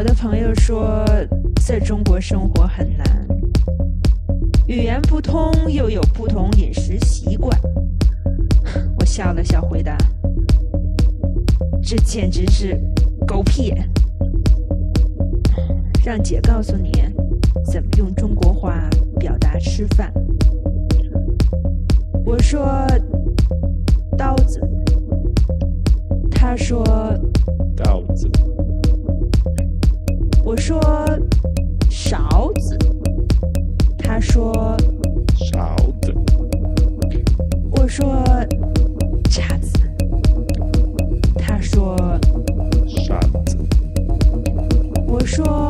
我的朋友说在中国生活很难，语言不通又有不同饮食习惯。我笑了笑回答：“这简直是狗屁！”让姐告诉你怎么用中国话表达吃饭。我说刀子，他说刀子，我说勺子，他说勺子，我说叉子，他说扇子，我说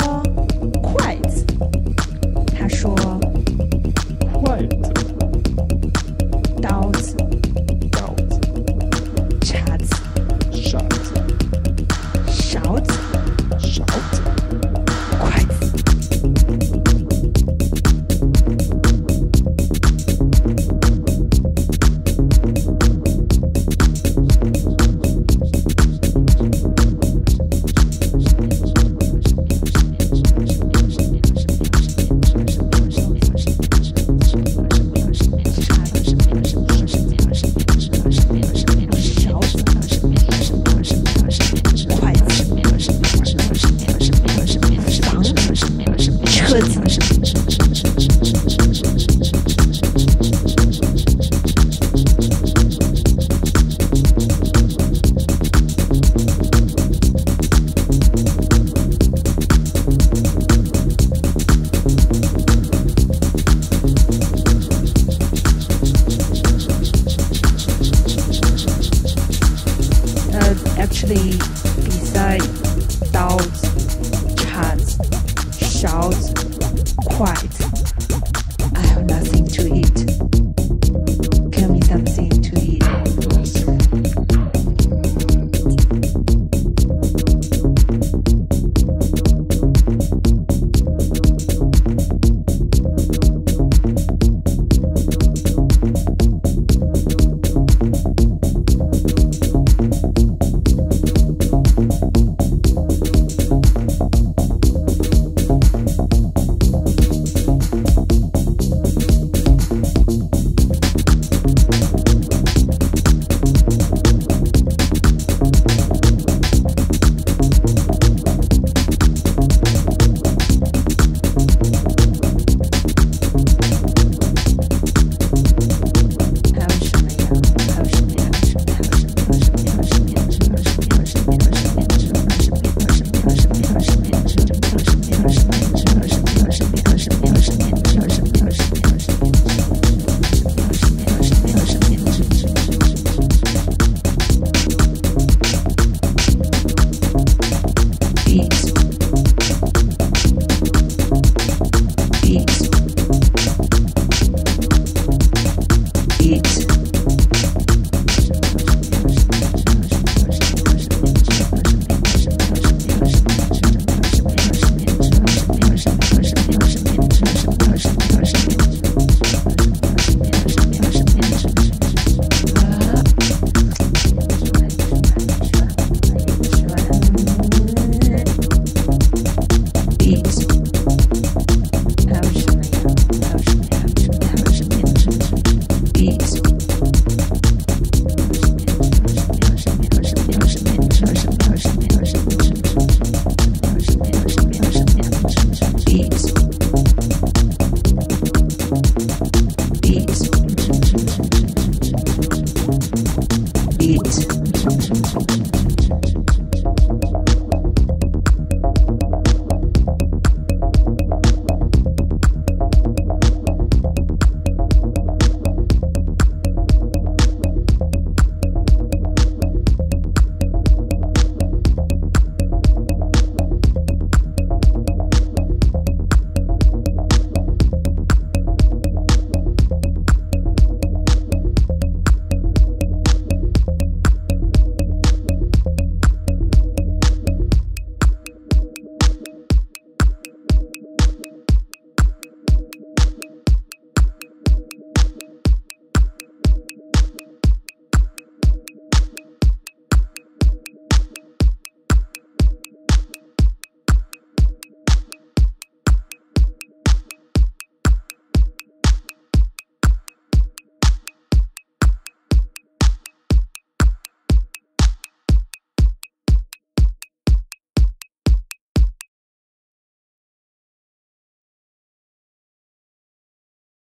the